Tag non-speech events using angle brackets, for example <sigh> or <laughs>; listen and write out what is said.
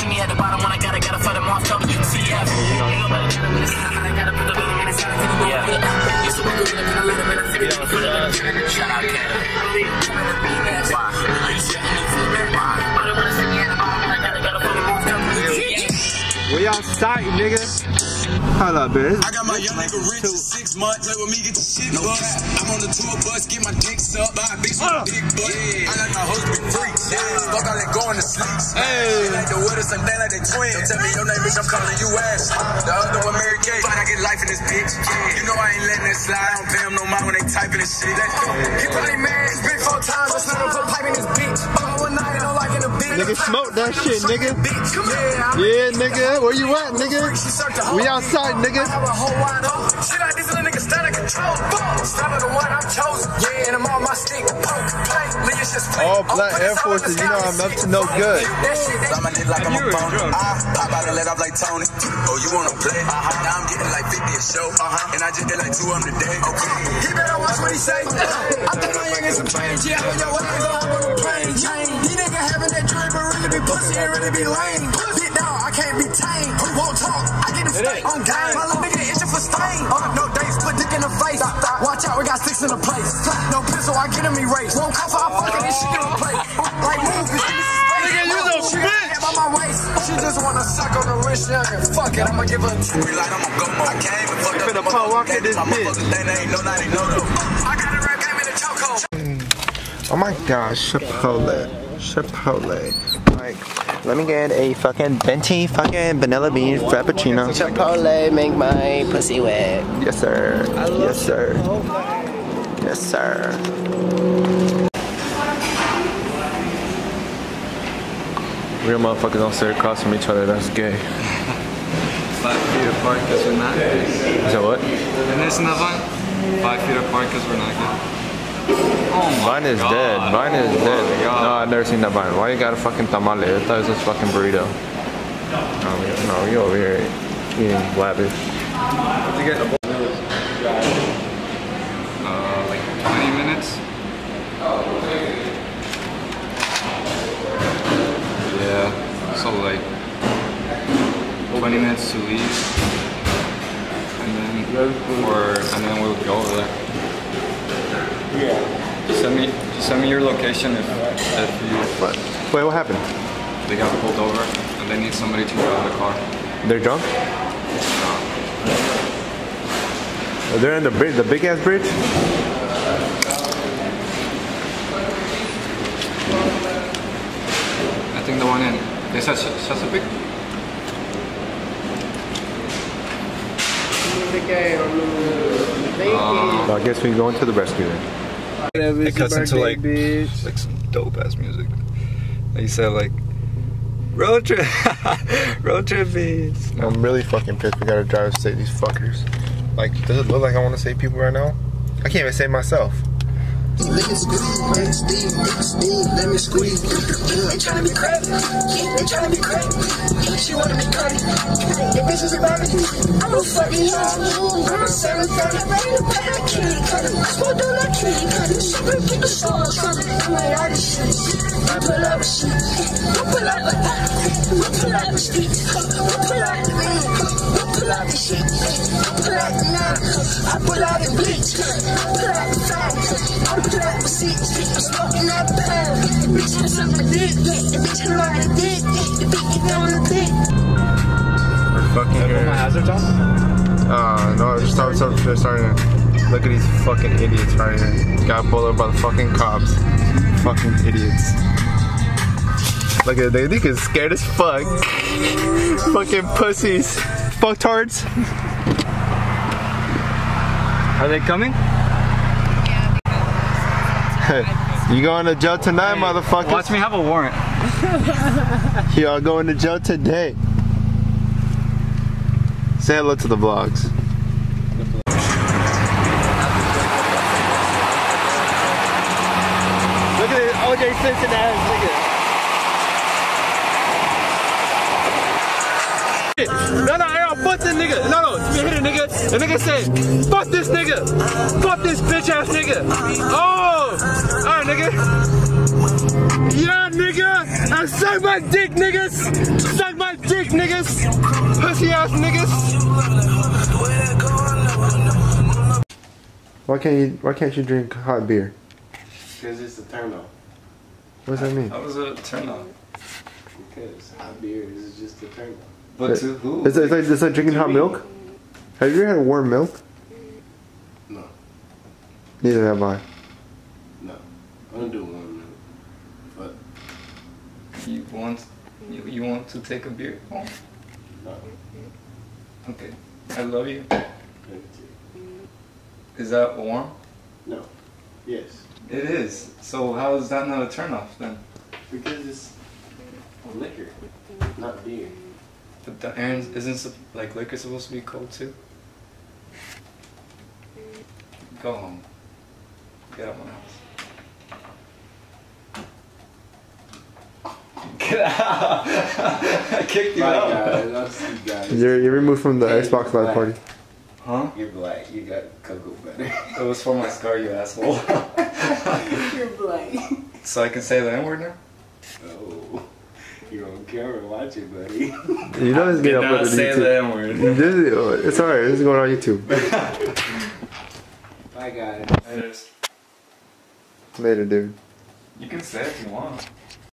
see me at the bottom when I gotta, gotta for them off top. CF. You know, but I gotta, I gotta put little minutes out to the yeah. You so good, I'm gonna let them in a figure. Shout out, Cat. We outside, nigga. Hold up, bitch. I got my young nigga rich in six months. Play with me, get the shit no bust. I'm on the tour bus, get my dick sucked by a bitch with a big butt. I like my hoes big freaks. Fuck all that going to sleep. Hey. Like the wood or something like they twins. Don't tell me your name, bitch, I'm calling you ass. The other one, Mary Kay. But I get life in this bitch. You know I ain't letting that slide. I don't pay them no mind when they typing this shit. He probably mad. Been four times. I seen him put pipe in his bitch. All one night, I don't like in the bitch. Nigga, smoke that shit, nigga. Yeah, nigga. Where you at, nigga? We outside, nigga. All black Air Forces, you know I'm up to no good. I'm a like I'm a phone. I pop out and let off like Tony. Oh, you wanna play? Uh-huh. Now I'm getting like 50 a show. Uh-huh. And I just did like 200 a day. Okay. He better watch what he say. <laughs> I think my young is some change. Yeah, when your ass go up on the plane. These niggas having that dream, but really be pussy and really be lame. Get down, I can't be tamed. Who won't talk? I get a steak on game. My little nigga itching for stain. Uh, no dates, put dick in the face. Watch out, we got six in the place. No pistol, I get him erased. Won't come for I fucking this shit in the plate. Like move, this nigga, ah, you the bitch. By my waist. She just wanna suck on the wrist, young and fuck it. I'ma give her a two. Like I'm go I came and fucked You finna punk walk in this bitch. Ain't no, ain't no, no. I got a rap game in the chokehold. Mm. Oh my gosh, Chipotle. Chipotle. Like, let me get a fucking venti fucking vanilla bean frappuccino. Chipotle make my pussy wet. Yes, sir. Yes, sir. Yes, sir. Real motherfuckers don't sit across from each other. That's gay. Five feet apart because we're not gay. Is that what? And isn't that Vine? Five feet apart because we're not gay. Oh my Vine is God. dead. Vine is dead. My God. No, I've never seen that Vine. Why you got a fucking tamale? I thought it was a fucking burrito. No, you- no, you over here eating lavish. Did you get uh, like 20 minutes? Oh yeah, so like 20 minutes to leave, and then or and then we'll go over there. Yeah. Just send me, send me your location if if you What? Wait, what happened? they got pulled over and they need somebody to drive the car. They're drunk? They're in the bridge, the big ass bridge? I think the one in is that Chesapeake? So uh, I guess we go into the rescue then. It cuts into like like some dope ass music. Like you said, like road trip, <laughs> road trip beats. I'm really fucking pissed we gotta drive to save these fuckers. Like, does it look like I wanna save people right now? I can't even save myself. Let me squeeze, let me speed, speed, let me squeeze. They tryna be crazy, they tryna be crazy. She wanna be crazy. The bitch is about me. I'm a fucking home. I'm a seven thirty, ready the. I pull out the knife. I pull out the bleach. I pull out. I pull out the. I'm smoking that. The bitch has something dick. The bitch has ride a dick. The bitch is on the dick. We're fucking here. my hazards on? Uh, no, just start, start, start starting. Look at these fucking idiots right here. Got pulled over by the fucking cops. Fucking idiots. Look at they think it's scared as fuck. <laughs> fucking pussies. Fucktards. Are they coming? Yeah, <laughs> you going to jail tonight, motherfuckers? Watch me have a warrant. <laughs> You are going to jail today. Say hello to the vlogs. Look at this OJ Simpson ass nigga. No, no, Aaron, fuck this nigga. No, nigga. The nigga said, fuck this nigga. Fuck this bitch ass nigga. Oh, alright, nigga. Yeah, nigga. Uh, suck my dick, niggas! Suck my dick, niggas! Pussy ass niggas! Why can't you? Why can't you drink hot beer? Because it's a turn off. What does that mean? That was a turn on. Because hot beer is just a turn off. But to who? It's, it's like it's like drinking hot milk. Have you ever had warm milk? No, Neither have I. no. I don't do warm milk. But You want you, you want to take a beer home? no. Okay. I love you. Thank you. Is that warm? No. Yes. It is. So how is that not a turn off then? Because it's liquor, not beer. But the Aaron isn't like liquor supposed to be cold too? Go home. Get out of my house. <laughs> Get out! I <laughs> kicked you Bye, out. guys. I'll see you guys. You're you're removed from the Hey, Xbox Live black. party. Huh? You're black. You got cocoa butter. It was for my scar, you asshole. <laughs> You're black. so I can say the N word now? Oh, you're on camera. Watch it, buddy. You know this is getting Not uploaded to say YouTube. the N word. Oh, it's alright. This is going on YouTube. Bye, guys. Later, dude. You can say it if you want.